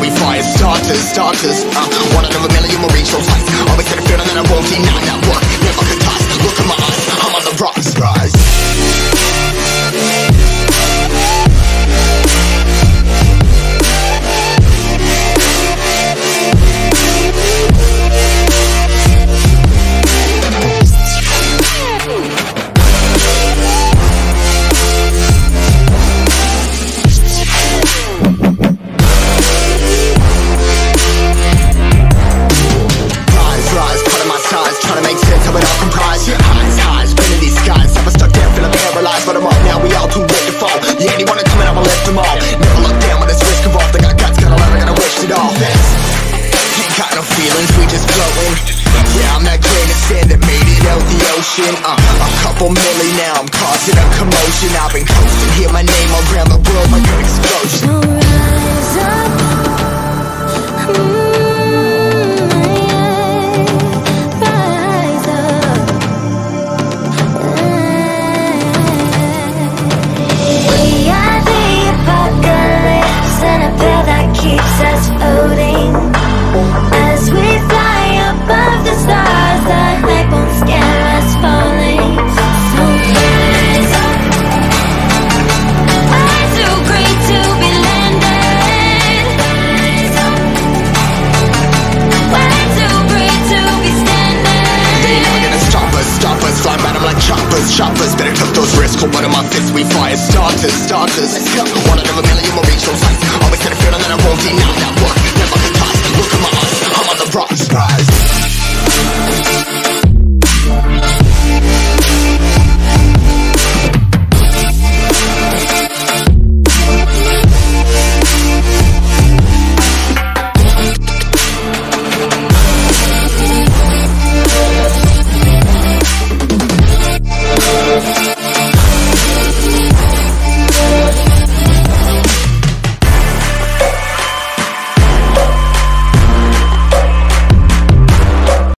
we fire starters, starters. Uh, one out of a million Marine shows. motion uh, A couple million now, I'm causing a commotion. I've been coasting, hear my name all around the world like an explosion. So rise up. Cold blood in my fist, we fire starters, starters. One out of a million will reach those heights Always had a feeling that I won't deny that work